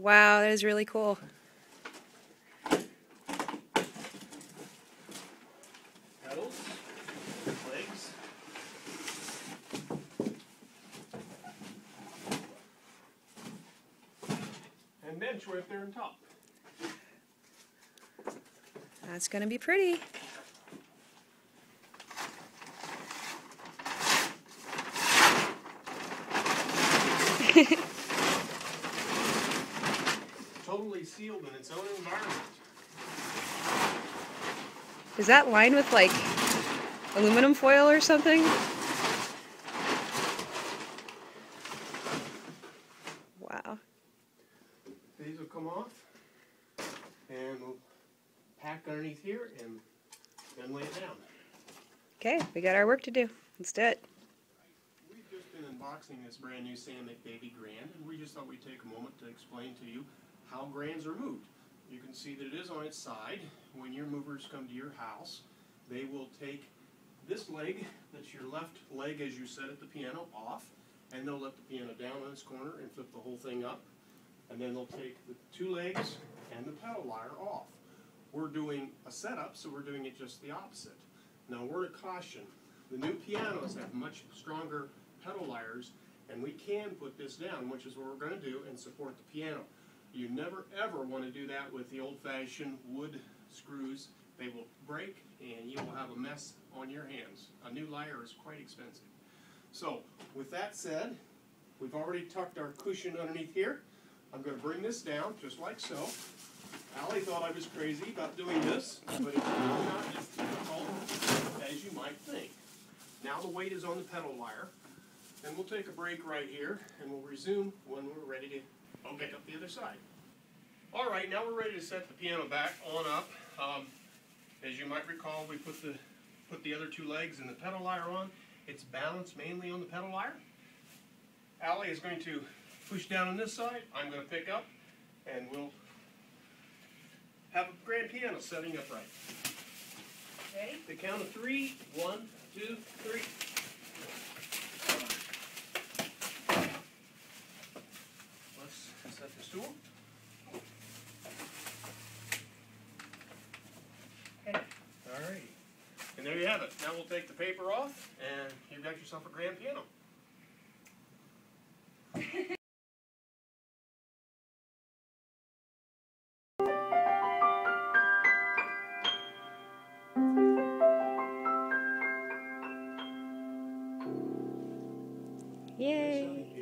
Wow, that is really cool. Pedals, legs. And bench right there on top. That's going to be pretty. In its own environment. Is that lined with like aluminum foil or something? Wow. These will come off and we'll pack underneath here and then lay it down. Okay, we got our work to do. Let's do it. We've just been unboxing this brand new Samick Baby Grand, and we just thought we'd take a moment to explain to you how Grands are moved. You can see that it is on its side. When your movers come to your house, they will take this leg, that's your left leg as you set at the piano, off, and they'll let the piano down on its corner and flip the whole thing up. And then they'll take the two legs and the pedal lyre off. We're doing a setup, so we're doing it just the opposite. Now, word of caution, the new pianos have much stronger pedal lyres, and we can put this down, which is what we're going to do, and support the piano. You never ever want to do that with the old-fashioned wood screws. They will break, and you will have a mess on your hands. A new lyre is quite expensive. So, with that said, we've already tucked our cushion underneath here. I'm going to bring this down, just like so. Allie thought I was crazy about doing this, but it's not as difficult as you might think. Now the weight is on the pedal lyre, and we'll take a break right here, and we'll resume when we're ready to go pick up the other side. All right, now we're ready to set the piano back on up. Um, as you might recall, we put the put the other two legs and the pedal lyre on. It's balanced mainly on the pedal lyre. Allie is going to push down on this side. I'm going to pick up, and we'll have a grand piano setting up right. Ready? The count of three. One, two, three. Okay. All right. And there you have it. Now we'll take the paper off, and you've got yourself a grand piano. Yay.